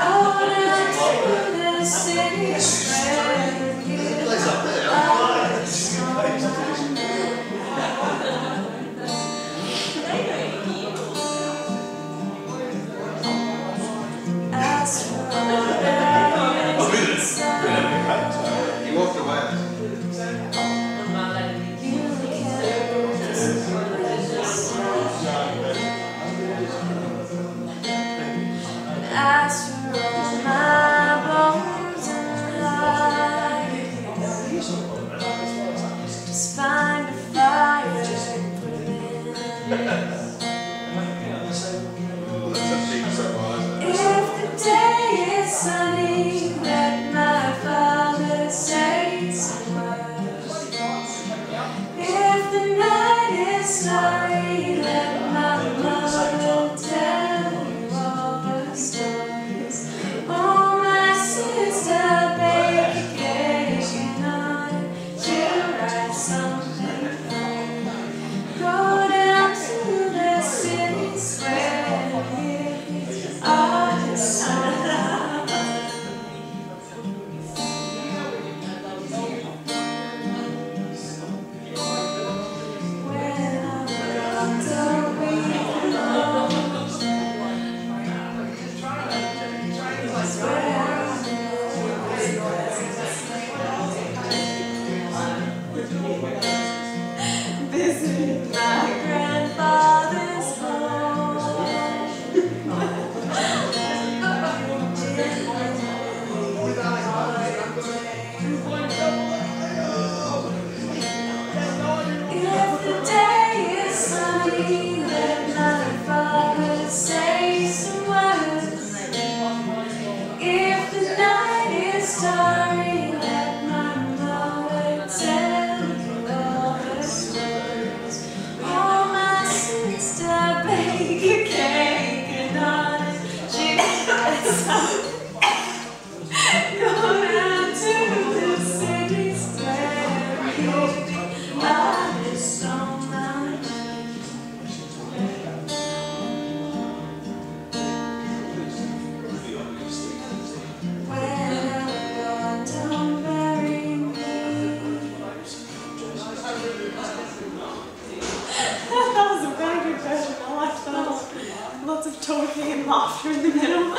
Out into the city. Just find a fire and put in. Christmas. mahvoldular ama.